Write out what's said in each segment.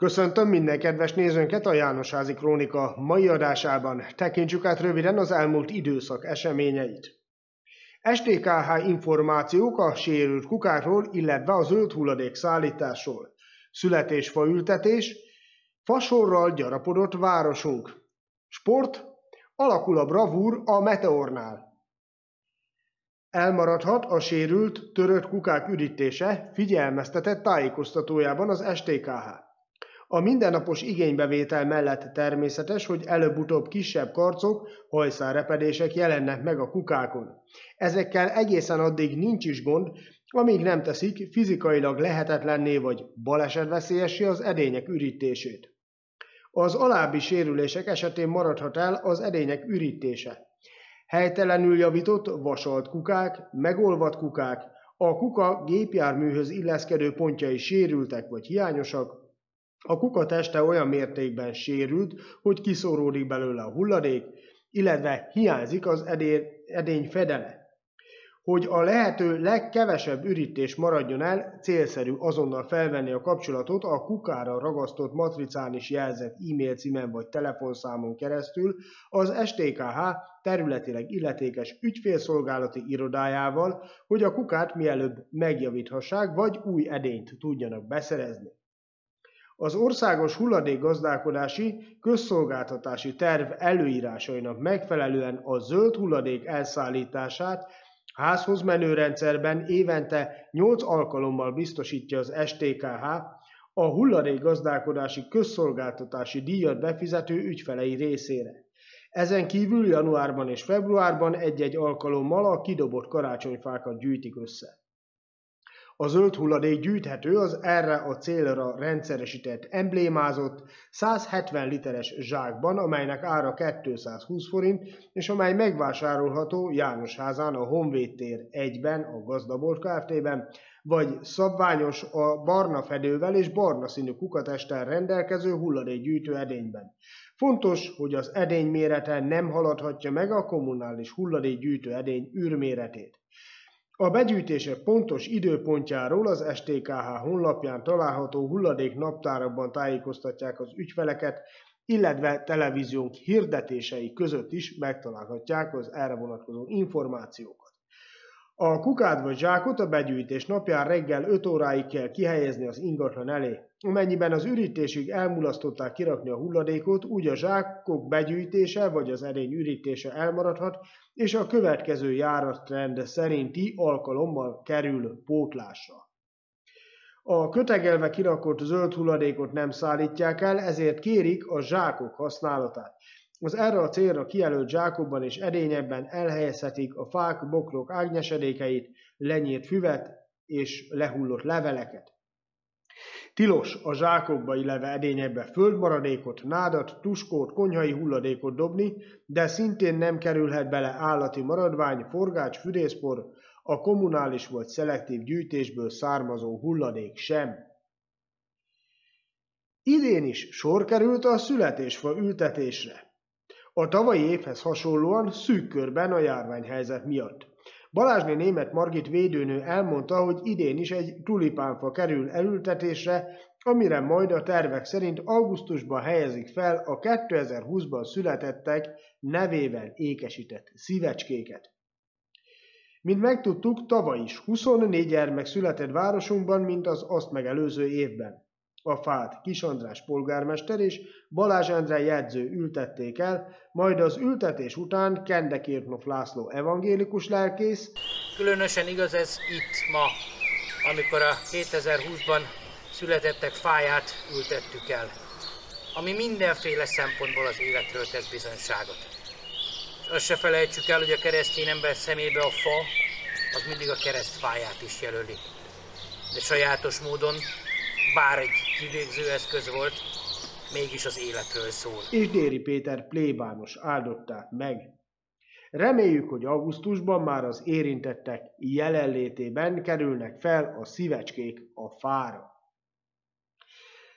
Köszöntöm minden kedves nézőnket a Jánosházi Krónika mai adásában. Tekintsük át röviden az elmúlt időszak eseményeit. STKH információk a sérült kukákról, illetve a zöld hulladék szállításról. Születésfa ültetés, fasorral gyarapodott városunk. Sport, alakul a bravúr a Meteornál. Elmaradhat a sérült, törött kukák ürítése, figyelmeztetett tájékoztatójában az STKH. A mindennapos igénybevétel mellett természetes, hogy előbb-utóbb kisebb karcok, hajszárepedések jelennek meg a kukákon. Ezekkel egészen addig nincs is gond, amíg nem teszik fizikailag lehetetlenné vagy balesetveszélyessé az edények ürítését. Az alábbi sérülések esetén maradhat el az edények ürítése. Helytelenül javított vasalt kukák, megolvadt kukák, a kuka gépjárműhöz illeszkedő pontjai sérültek vagy hiányosak, a kuka teste olyan mértékben sérült, hogy kiszóródik belőle a hulladék, illetve hiányzik az edény, fedele. Hogy a lehető legkevesebb ürítés maradjon el, célszerű azonnal felvenni a kapcsolatot a kukára ragasztott matricán is jelzett e-mail címen vagy telefonszámon keresztül az STKH területileg illetékes ügyfélszolgálati irodájával, hogy a kukát mielőbb megjavíthassák, vagy új edényt tudjanak beszerezni. Az országos hulladékgazdálkodási közszolgáltatási terv előírásainak megfelelően a zöld hulladék elszállítását házhoz menő rendszerben évente 8 alkalommal biztosítja az STKH, a hulladékgazdálkodási közszolgáltatási díjat befizető ügyfelei részére. Ezen kívül januárban és februárban egy-egy alkalommal a kidobott karácsonyfákat gyűjtik össze. A zöld hulladék gyűjthető az erre a célra rendszeresített emblémázott 170 literes zsákban, amelynek ára 220 forint, és amely megvásárolható Jánosházán a Honvéd tér 1-ben, a Gazdabolt Kft-ben, vagy szabványos a barna fedővel és barna színű kukatesttel rendelkező hulladékgyűjtő edényben. Fontos, hogy az edény mérete nem haladhatja meg a kommunális hulladékgyűjtő edény űrméretét. A begyűjtések pontos időpontjáról az STKH honlapján található hulladék naptárakban tájékoztatják az ügyfeleket, illetve televíziónk hirdetései között is megtalálhatják az erre vonatkozó információkat. A kukát vagy zsákot a begyűjtés napján reggel 5 óráig kell kihelyezni az ingatlan elé. Amennyiben az ürítésig elmulasztották kirakni a hulladékot, úgy a zsákok begyűjtése vagy az erény ürítése elmaradhat, és a következő járatrend szerinti alkalommal kerül pótlásra. A kötegelve kirakott zöld hulladékot nem szállítják el, ezért kérik a zsákok használatát. Az erre a célra kijelölt zsákokban és edényekben elhelyezhetik a fák, bokrok ágnyesedékeit, lenyírt füvet és lehullott leveleket. Tilos a zsákokba, illetve edényekbe földmaradékot, nádat, tuskót, konyhai hulladékot dobni, de szintén nem kerülhet bele állati maradvány, forgács, fűrészpor, a kommunális vagy szelektív gyűjtésből származó hulladék sem. Idén is sor került a születésfa ültetésre. A tavalyi évhez hasonlóan szűk körben a járványhelyzet miatt. Balázsné német Margit védőnő elmondta, hogy idén is egy tulipánfa kerül elültetésre, amire majd a tervek szerint augusztusban helyezik fel a 2020-ban születettek nevével ékesített szívecskéket. Mint megtudtuk, tavaly is 24 gyermek született városunkban, mint az azt megelőző évben. A fát Kis András polgármester és Balázs Endre jegyző ültették el, majd az ültetés után Kende Kirchhoff László evangélikus lelkész. Különösen igaz ez itt ma, amikor a 2020-ban születettek fáját ültettük el, ami mindenféle szempontból az életről tesz bizonyságot. Azt se felejtsük el, hogy a keresztény ember szemébe a fa, az mindig a keresztfáját is jelöli. De sajátos módon bár egy kivégző eszköz volt, mégis az életről szól. És Déri Péter plébános áldották meg. Reméljük, hogy augusztusban már az érintettek jelenlétében kerülnek fel a szívecskék a fára.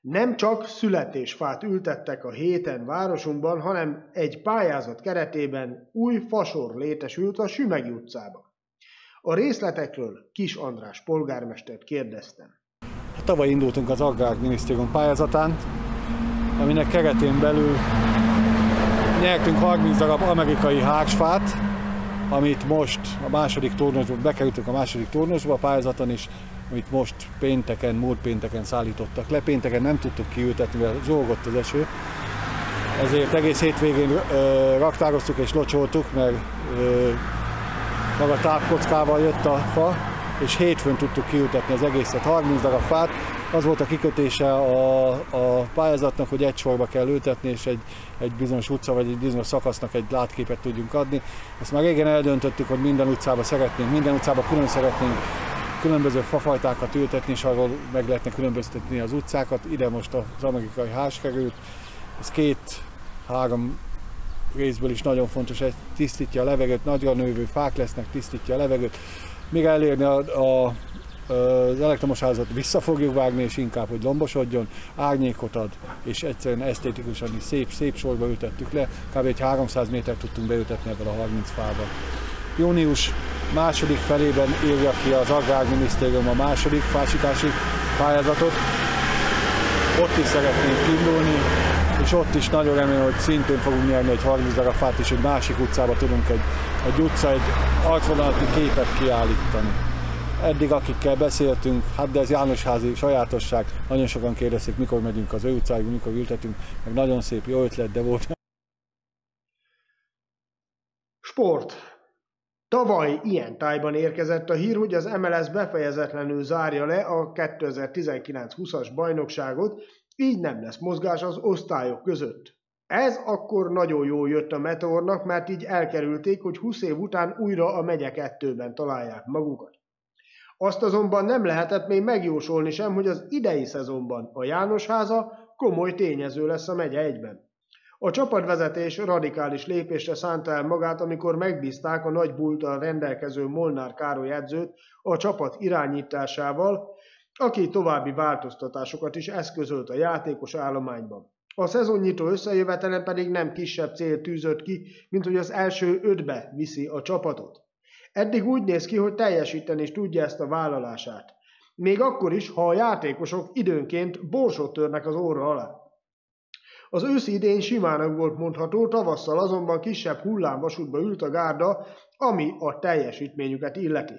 Nem csak születésfát ültettek a héten városunkban, hanem egy pályázat keretében új fasor létesült a Sümegi utcában. A részletekről Kis András polgármestert kérdeztem. Tavaly indultunk az Agrárminisztérium pályázatán, aminek keretén belül nyertünk 30 darab amerikai hársfát, amit most a második tornosba, bekerültünk a második tornosba a pályázaton is, amit most pénteken, múlt pénteken szállítottak le. Pénteken nem tudtuk kiültetni, mert zsorgott az eső. Ezért egész hétvégén ö, raktároztuk és locsoltuk, mert ö, maga tápkockával jött a fa, és hétfőn tudtuk kiültetni az egészet, 30 darab fát. Az volt a kikötése a, a pályázatnak, hogy egy sorba kell ültetni, és egy, egy bizonyos utca vagy egy bizonyos szakasznak egy látképet tudjunk adni. Ezt már régen eldöntöttük, hogy minden utcába szeretnénk, minden utcába külön szeretnénk különböző fafajtákat ültetni, és arról meg lehetne különböztetni az utcákat. Ide most az amerikai ház került. Ez két-három részből is nagyon fontos, hogy tisztítja a levegőt, nagyra növő fák lesznek, tisztítja a levegőt. Míg elérni a, a, az elektromos házat vissza fogjuk vágni, és inkább, hogy lombosodjon, árnyékot ad, és egyszerűen esztétikusan is szép, szép sorba ültettük le. Kb. egy 300 métert tudtunk beültetni ebből a 30 fával. Június második felében írja ki az Agrárminisztérium a második fásítási pályázatot. Ott is szeretnénk indulni, és ott is nagyon remélem, hogy szintén fogunk nyerni egy 30 darab fát, és egy másik utcába tudunk egy, egy utca, egy arcvonalati képet kiállítani. Eddig akikkel beszéltünk, hát de ez Jánosházi sajátosság, nagyon sokan kérdezték, mikor megyünk az ő utcáig, mikor ültetünk, meg nagyon szép, jó ötlet, de volt. Sport. Tavaly ilyen tájban érkezett a hír, hogy az MLS befejezetlenül zárja le a 2019-20-as bajnokságot, így nem lesz mozgás az osztályok között. Ez akkor nagyon jó jött a Meteornak, mert így elkerülték, hogy 20 év után újra a megye kettőben találják magukat. Azt azonban nem lehetett még megjósolni sem, hogy az idei szezonban a János háza komoly tényező lesz a megye egyben. A csapatvezetés radikális lépésre szánta el magát, amikor megbízták a nagy bulttal rendelkező Molnár Károly edzőt a csapat irányításával, aki további változtatásokat is eszközölt a játékos állományban. A szezonnyitó összejövetelen pedig nem kisebb cél tűzött ki, mint hogy az első ötbe viszi a csapatot. Eddig úgy néz ki, hogy teljesíteni is tudja ezt a vállalását. Még akkor is, ha a játékosok időnként borsot törnek az óra alá. Az őszi idén simának volt mondható, tavasszal azonban kisebb hullámvasútba ült a gárda, ami a teljesítményüket illeti.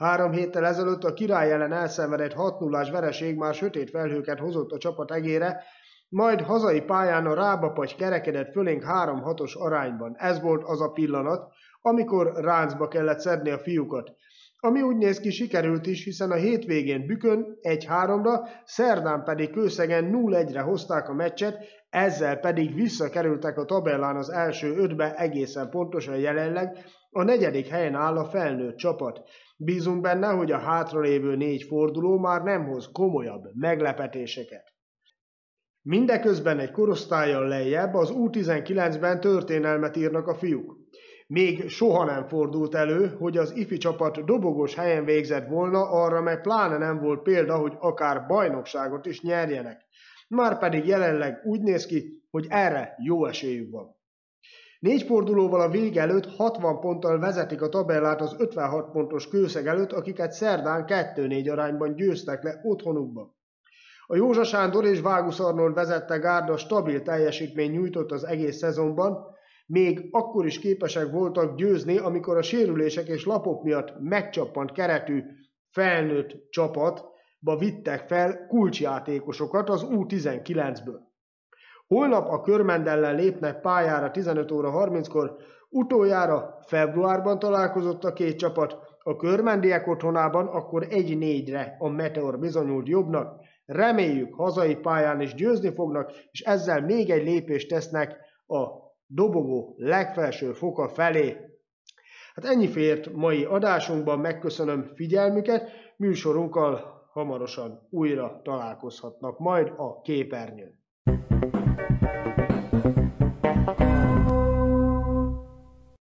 Három héttel ezelőtt a király ellen elszenvedett 6 0 vereség már sötét felhőket hozott a csapat egére, majd hazai pályán a rábapagy kerekedett fölénk 3-6-os arányban. Ez volt az a pillanat, amikor ráncba kellett szedni a fiúkat. Ami úgy néz ki, sikerült is, hiszen a hétvégén Bükön 1-3-ra, szerdán pedig Kőszegen 0-1-re hozták a meccset, ezzel pedig visszakerültek a tabellán az első ötbe egészen pontosan jelenleg, a negyedik helyen áll a felnőtt csapat. Bízunk benne, hogy a hátralévő négy forduló már nem hoz komolyabb meglepetéseket. Mindeközben egy korosztályjal lejjebb az U19-ben történelmet írnak a fiúk. Még soha nem fordult elő, hogy az ifi csapat dobogos helyen végzett volna, arra meg pláne nem volt példa, hogy akár bajnokságot is nyerjenek. Márpedig jelenleg úgy néz ki, hogy erre jó esélyük van. Négy fordulóval a vég előtt 60 ponttal vezetik a tabellát az 56 pontos kőszeg előtt, akiket szerdán 2-4 arányban győztek le otthonukban. A Józsa Sándor és Vágusz Arnold vezette gárda stabil teljesítmény nyújtott az egész szezonban, még akkor is képesek voltak győzni, amikor a sérülések és lapok miatt megcsappant keretű felnőtt csapatba vittek fel kulcsjátékosokat az U19-ből. Holnap a körmendellel lépnek pályára 15 óra 30-kor, utoljára februárban találkozott a két csapat, a körmendiek otthonában akkor egy négyre a Meteor bizonyult jobbnak, reméljük hazai pályán is győzni fognak, és ezzel még egy lépést tesznek a dobogó legfelső foka felé. Hát ennyi fért mai adásunkban, megköszönöm figyelmüket, műsorunkkal hamarosan újra találkozhatnak majd a képernyőn.